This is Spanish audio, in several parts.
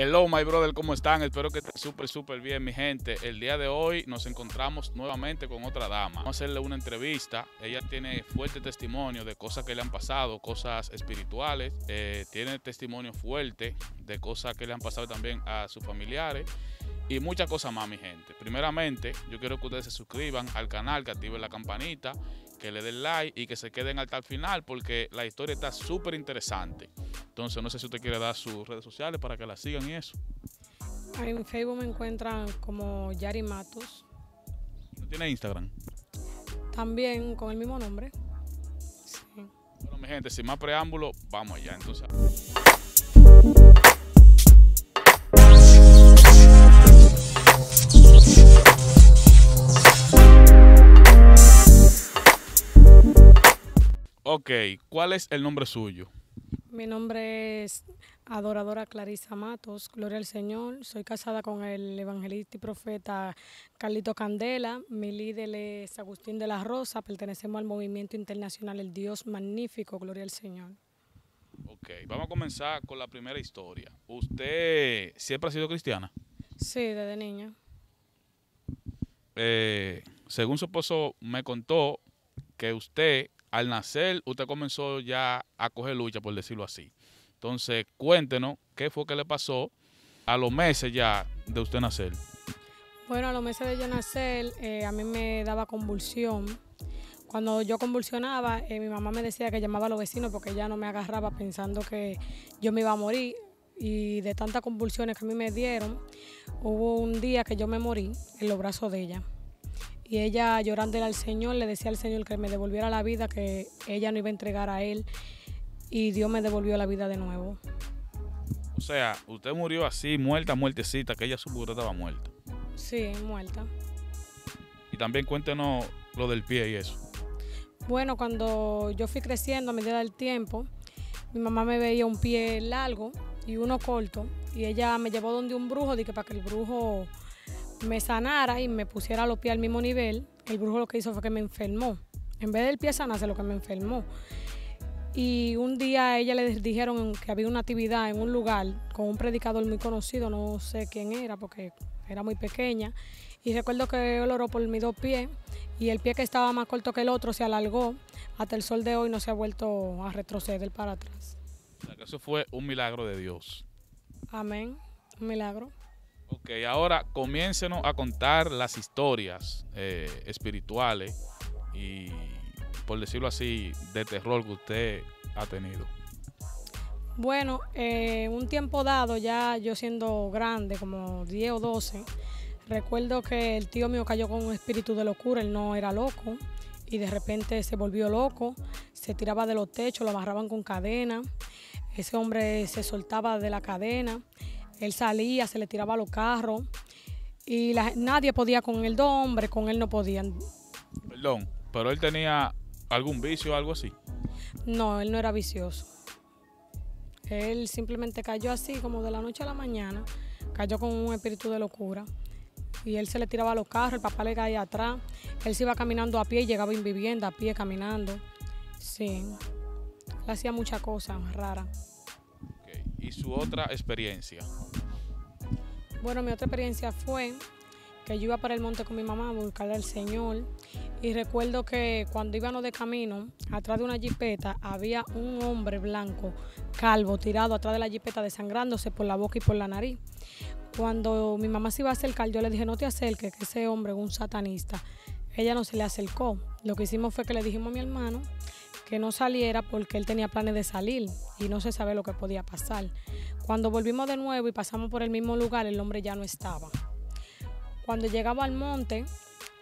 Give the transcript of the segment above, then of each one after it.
Hello, my brother, ¿cómo están? Espero que estén súper, súper bien, mi gente. El día de hoy nos encontramos nuevamente con otra dama. Vamos a hacerle una entrevista. Ella tiene fuerte testimonio de cosas que le han pasado, cosas espirituales. Eh, tiene testimonio fuerte de cosas que le han pasado también a sus familiares y muchas cosas más, mi gente. Primeramente, yo quiero que ustedes se suscriban al canal, que activen la campanita, que le den like y que se queden hasta el final porque la historia está súper interesante. Entonces, no sé si usted quiere dar sus redes sociales para que la sigan y eso. En Facebook me encuentran como Yari Matos. ¿No tiene Instagram? También con el mismo nombre. Sí. Bueno, mi gente, sin más preámbulo, vamos allá. Entonces. Ok, ¿cuál es el nombre suyo? Mi nombre es Adoradora Clarisa Matos, Gloria al Señor. Soy casada con el evangelista y profeta Carlito Candela. Mi líder es Agustín de la Rosa. Pertenecemos al movimiento internacional El Dios Magnífico, Gloria al Señor. Ok, vamos a comenzar con la primera historia. ¿Usted siempre ha sido cristiana? Sí, desde niña. Eh, según su esposo me contó que usted al nacer usted comenzó ya a coger lucha, por decirlo así. Entonces, cuéntenos qué fue que le pasó a los meses ya de usted nacer. Bueno, a los meses de yo nacer, eh, a mí me daba convulsión. Cuando yo convulsionaba, eh, mi mamá me decía que llamaba a los vecinos porque ella no me agarraba pensando que yo me iba a morir. Y de tantas convulsiones que a mí me dieron, hubo un día que yo me morí en los brazos de ella y ella llorándole al Señor le decía al Señor que me devolviera la vida, que ella no iba a entregar a él y Dios me devolvió la vida de nuevo. O sea, usted murió así, muerta, muertecita, que ella supo que estaba muerta. Sí, muerta. Y también cuéntenos lo del pie y eso. Bueno, cuando yo fui creciendo a medida del tiempo, mi mamá me veía un pie largo y uno corto y ella me llevó donde un brujo, dije para que el brujo me sanara y me pusiera los pies al mismo nivel, el brujo lo que hizo fue que me enfermó. En vez del pie sanarse, lo que me enfermó. Y un día a ella le dijeron que había una actividad en un lugar con un predicador muy conocido, no sé quién era porque era muy pequeña. Y recuerdo que él oró por mis dos pies y el pie que estaba más corto que el otro se alargó. Hasta el sol de hoy no se ha vuelto a retroceder para atrás. O sea, que eso fue un milagro de Dios. Amén, un milagro. Ok, ahora comiéncenos a contar las historias eh, espirituales y, por decirlo así, de terror que usted ha tenido. Bueno, eh, un tiempo dado, ya yo siendo grande, como 10 o 12, recuerdo que el tío mío cayó con un espíritu de locura, él no era loco, y de repente se volvió loco, se tiraba de los techos, lo amarraban con cadena, ese hombre se soltaba de la cadena él salía, se le tiraba a los carros y nadie podía con él, dos hombres, con él no podían. Perdón, pero él tenía algún vicio o algo así. No, él no era vicioso. Él simplemente cayó así, como de la noche a la mañana, cayó con un espíritu de locura. Y él se le tiraba a los carros, el papá le caía atrás. Él se iba caminando a pie y llegaba en vivienda, a pie caminando. Sí. Él hacía muchas cosas raras y su otra experiencia? Bueno, mi otra experiencia fue que yo iba para el monte con mi mamá a buscar al Señor y recuerdo que cuando íbamos de camino, atrás de una jipeta había un hombre blanco, calvo, tirado atrás de la jipeta, desangrándose por la boca y por la nariz. Cuando mi mamá se iba a acercar, yo le dije, no te acerques, que ese hombre es un satanista. Ella no se le acercó. Lo que hicimos fue que le dijimos a mi hermano que no saliera porque él tenía planes de salir y no se sabe lo que podía pasar. Cuando volvimos de nuevo y pasamos por el mismo lugar, el hombre ya no estaba. Cuando llegaba al monte,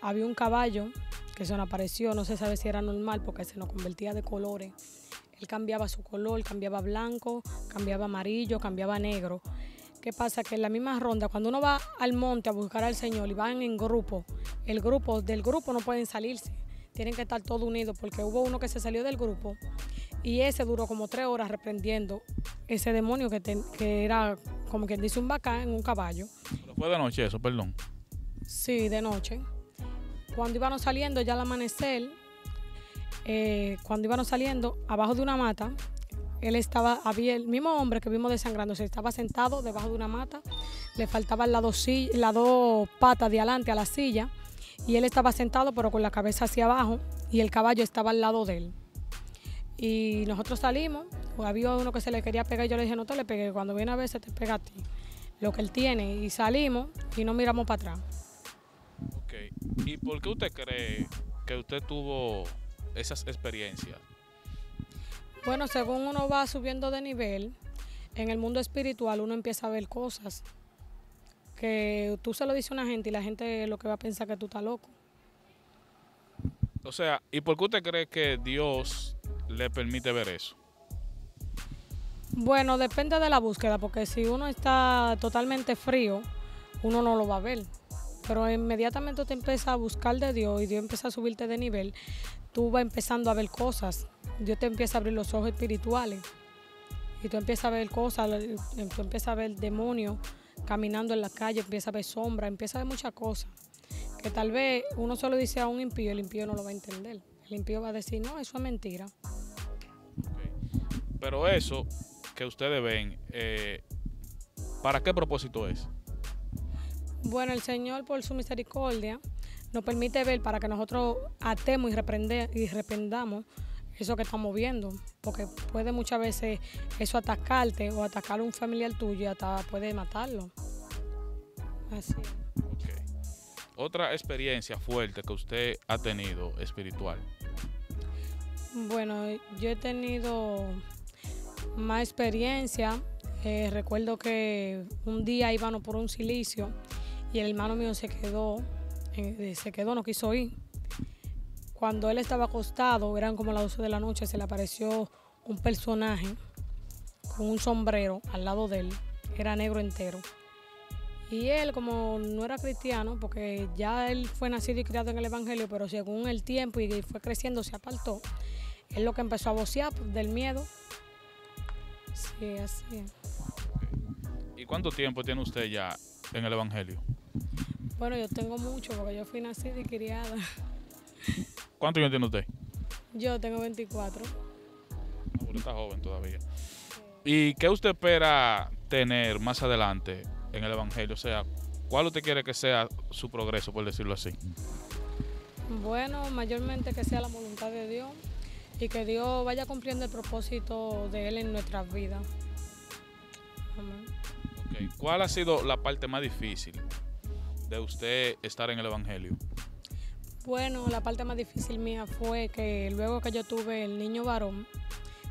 había un caballo que se nos apareció, no se sabe si era normal porque se nos convertía de colores. Él cambiaba su color, cambiaba blanco, cambiaba amarillo, cambiaba negro. ¿Qué pasa? Que en la misma ronda, cuando uno va al monte a buscar al Señor y van en grupo, el grupo del grupo no pueden salirse tienen que estar todos unidos porque hubo uno que se salió del grupo y ese duró como tres horas reprendiendo ese demonio que, que era como quien dice un bacán en un caballo. Pero fue de noche eso, perdón. Sí, de noche. Cuando íbamos saliendo ya al amanecer, eh, cuando íbamos saliendo abajo de una mata, él estaba, había el mismo hombre que vimos desangrándose, estaba sentado debajo de una mata, le faltaban las dos, las dos patas de adelante a la silla y él estaba sentado pero con la cabeza hacia abajo y el caballo estaba al lado de él. Y nosotros salimos, había uno que se le quería pegar y yo le dije, no te le pegué, cuando viene a ver se te pega a ti, lo que él tiene. Y salimos y no miramos para atrás. Ok, ¿y por qué usted cree que usted tuvo esas experiencias? Bueno, según uno va subiendo de nivel, en el mundo espiritual uno empieza a ver cosas que tú se lo dices a una gente y la gente lo que va a pensar que tú estás loco. O sea, ¿y por qué usted cree que Dios le permite ver eso? Bueno, depende de la búsqueda, porque si uno está totalmente frío, uno no lo va a ver. Pero inmediatamente te empieza a buscar de Dios y Dios empieza a subirte de nivel, tú vas empezando a ver cosas. Dios te empieza a abrir los ojos espirituales. Y tú empiezas a ver cosas, tú empiezas a ver demonios caminando en la calle, empiezas a ver sombras, empiezas a ver muchas cosas. Que tal vez uno solo dice a un impío, el impío no lo va a entender. El impío va a decir, no, eso es mentira. Pero eso que ustedes ven, eh, ¿para qué propósito es? Bueno, el Señor por su misericordia nos permite ver para que nosotros atemos y, y reprendamos eso que estamos viendo, porque puede muchas veces eso atacarte o atacar a un familiar tuyo y hasta puede matarlo. Así. Otra experiencia fuerte que usted ha tenido espiritual. Bueno, yo he tenido más experiencia. Eh, recuerdo que un día íbamos por un silicio y el hermano mío se quedó, eh, se quedó, no quiso ir. Cuando él estaba acostado, eran como las 12 de la noche, se le apareció un personaje con un sombrero al lado de él, era negro entero. Y él, como no era cristiano, porque ya él fue nacido y criado en el Evangelio, pero según el tiempo y fue creciendo, se apartó, él lo que empezó a vocear del miedo Sí, así ¿Y cuánto tiempo tiene usted ya en el Evangelio? Bueno, yo tengo mucho porque yo fui nacida y criada. ¿Cuánto años tiene usted? Yo tengo 24. usted está joven todavía. ¿Y qué usted espera tener más adelante en el Evangelio? O sea, ¿cuál usted quiere que sea su progreso, por decirlo así? Bueno, mayormente que sea la voluntad de Dios y que Dios vaya cumpliendo el propósito de Él en nuestras vidas. ¿Cuál ha sido la parte más difícil de usted estar en el Evangelio? Bueno, la parte más difícil mía fue que luego que yo tuve el niño varón,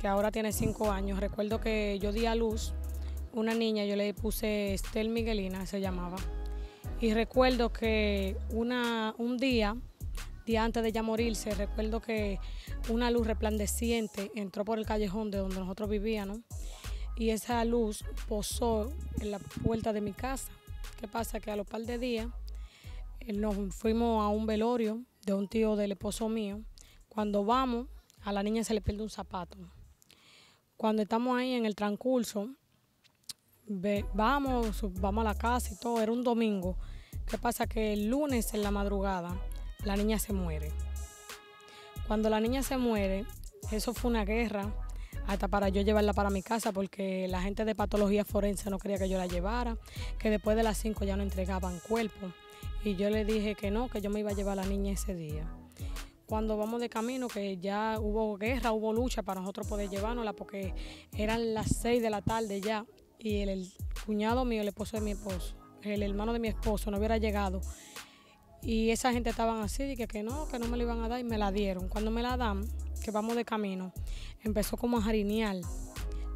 que ahora tiene cinco años, recuerdo que yo di a luz una niña, yo le puse Estel Miguelina, se llamaba. Y recuerdo que una, un día día antes de ya morirse, recuerdo que una luz resplandeciente entró por el callejón de donde nosotros vivíamos y esa luz posó en la puerta de mi casa. ¿Qué pasa? Que a los par de días nos fuimos a un velorio de un tío del esposo mío. Cuando vamos, a la niña se le pierde un zapato. Cuando estamos ahí en el transcurso, vamos, vamos a la casa y todo, era un domingo. ¿Qué pasa? Que el lunes en la madrugada la niña se muere. Cuando la niña se muere, eso fue una guerra hasta para yo llevarla para mi casa porque la gente de patología forense no quería que yo la llevara, que después de las 5 ya no entregaban cuerpo. Y yo le dije que no, que yo me iba a llevar la niña ese día. Cuando vamos de camino, que ya hubo guerra, hubo lucha para nosotros poder llevárnosla porque eran las 6 de la tarde ya y el, cuñado mío, el esposo de mi esposo, el hermano de mi esposo no hubiera llegado y esa gente estaban así, que, que no, que no me la iban a dar y me la dieron. Cuando me la dan, que vamos de camino, empezó como a jarinear.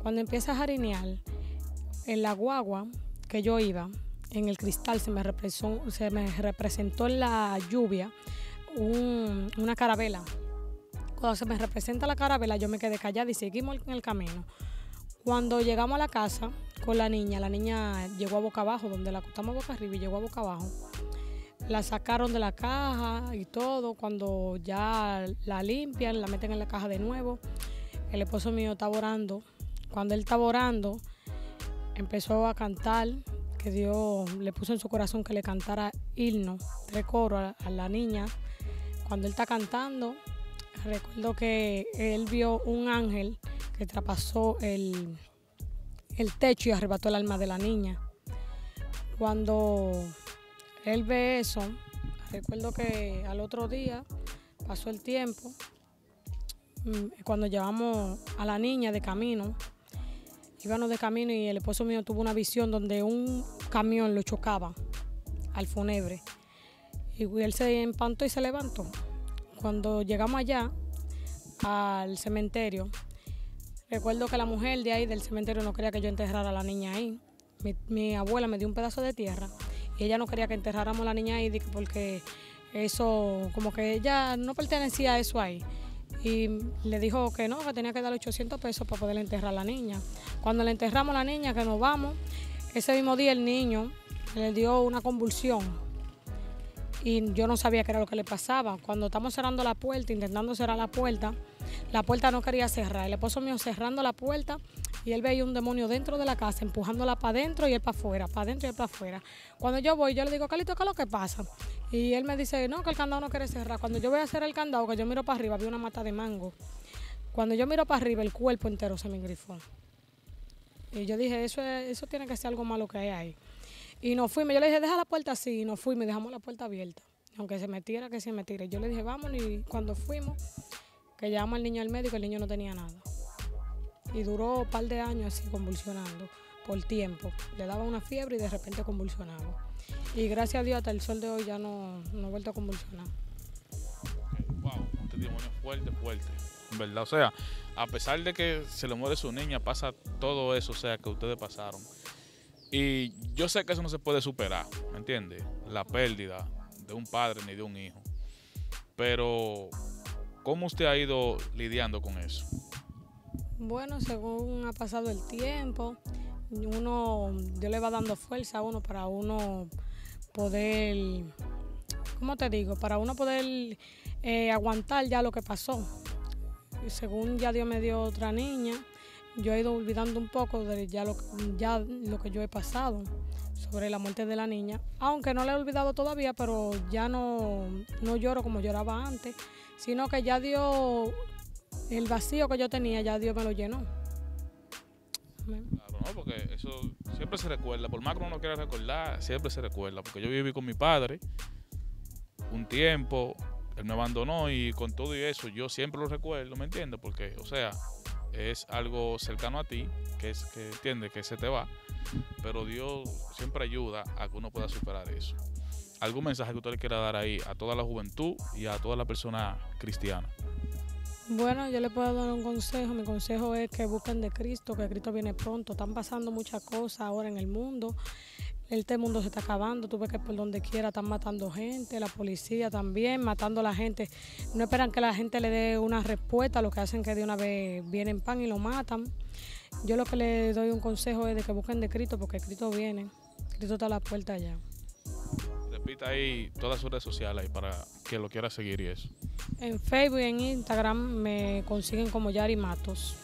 Cuando empieza a jarinear, en la guagua que yo iba, en el cristal se me representó, se me representó en la lluvia una carabela. Cuando se me representa la carabela, yo me quedé callada y seguimos en el camino. Cuando llegamos a la casa con la niña, la niña llegó a boca abajo, donde la acostamos boca arriba y llegó a boca abajo la sacaron de la caja y todo. Cuando ya la limpian, la meten en la caja de nuevo. El esposo mío estaba orando. Cuando él estaba orando, empezó a cantar, que Dios le puso en su corazón que le cantara himno, tres a, a la niña. Cuando él está cantando, recuerdo que él vio un ángel que que traspasó el, el techo y arrebató el alma de la niña. Cuando él ve eso, recuerdo que al otro día pasó el tiempo, mm, cuando llevamos a la niña de camino, íbamos de camino y el esposo mío tuvo una visión donde un camión lo chocaba al fúnebre. Y él se empantó y se levantó. Cuando llegamos allá, al cementerio, recuerdo que la mujer de ahí del cementerio no quería que yo enterrara a la niña ahí. Mi, abuela me dio un pedazo de tierra y ella no quería que enterráramos a la niña ahí porque eso, como que ella no pertenecía a eso ahí. Y le dijo que no, que tenía que dar 800 pesos para poder enterrar a la niña. Cuando le enterramos a la niña, que nos vamos, ese mismo día el niño le dio una convulsión y yo no sabía qué era lo que le pasaba. Cuando estamos cerrando la puerta, intentando cerrar la puerta, la puerta no quería cerrar. El esposo mío cerrando la puerta y él veía un demonio dentro de la casa, empujándola para adentro y él para afuera, para adentro y él para afuera. Cuando yo voy, yo le digo, Carlito, ¿qué es lo que pasa? Y él me dice, no, que el candado no quiere cerrar. Cuando yo voy a cerrar el candado, que yo miro para arriba, vi una mata de mango. Cuando yo miro para arriba, el cuerpo entero se me grifó. Y yo dije, eso, eso tiene que ser algo malo que hay ahí. Y nos fuimos. Yo le dije, deja la puerta así. Y nos fuimos dejamos la puerta abierta. Aunque se metiera, que se metiera. Yo le dije, vamos. Y cuando fuimos, que llevamos al niño al médico, el niño no tenía nada. Y duró un par de años así convulsionando por tiempo. Le daba una fiebre y de repente convulsionaba. Y gracias a Dios hasta el sol de hoy ya no, no ha vuelto a convulsionar. Wow, un testimonio fuerte, fuerte. ¿Verdad? O sea, a pesar de que se le muere su niña, pasa todo eso, o sea, que ustedes pasaron. Y yo sé que eso no se puede superar, ¿me entiende? La pérdida de un padre ni de un hijo. Pero, ¿cómo usted ha ido lidiando con eso? Bueno, según ha pasado el tiempo, uno, yo le va dando fuerza a uno para uno poder, ¿cómo te digo? Para uno poder eh, aguantar ya lo que pasó. Y según ya Dios me dio otra niña, yo he ido olvidando un poco de ya lo, ya lo que yo he pasado sobre la muerte de la niña, aunque no la he olvidado todavía, pero ya no, no lloro como lloraba antes, sino que ya Dios, el vacío que yo tenía, ya Dios me lo llenó. Claro, ¿no? Porque eso siempre se recuerda, por más que uno no quiera recordar, siempre se recuerda, porque yo viví con mi padre un tiempo, él me abandonó y con todo y eso yo siempre lo recuerdo, ¿me entiendes? Porque, o sea, es algo cercano a ti, que es que entiende que se te va, pero Dios siempre ayuda a que uno pueda superar eso. ¿Algún mensaje que usted le quiera dar ahí a toda la juventud y a toda la persona cristiana? Bueno, yo le puedo dar un consejo. Mi consejo es que busquen de Cristo, que Cristo viene pronto. Están pasando muchas cosas ahora en el mundo. Este mundo se está acabando, tú ves que por donde quiera están matando gente, la policía también, matando a la gente. No esperan que la gente le dé una respuesta, lo que hacen que de una vez vienen pan y lo matan. Yo lo que le doy un consejo es de que busquen de Cristo, porque Cristo viene. Cristo está a la puerta ya. Repita ahí todas sus redes sociales para que lo quiera seguir y eso. En Facebook y en Instagram me consiguen como Yari Matos.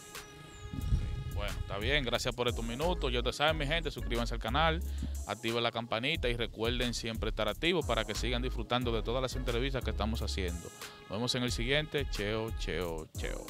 Bueno, está bien, gracias por estos minutos. Ya te saben, mi gente, suscríbanse al canal, activen la campanita y recuerden siempre estar activos para que sigan disfrutando de todas las entrevistas que estamos haciendo. Nos vemos en el siguiente. Cheo, cheo, cheo.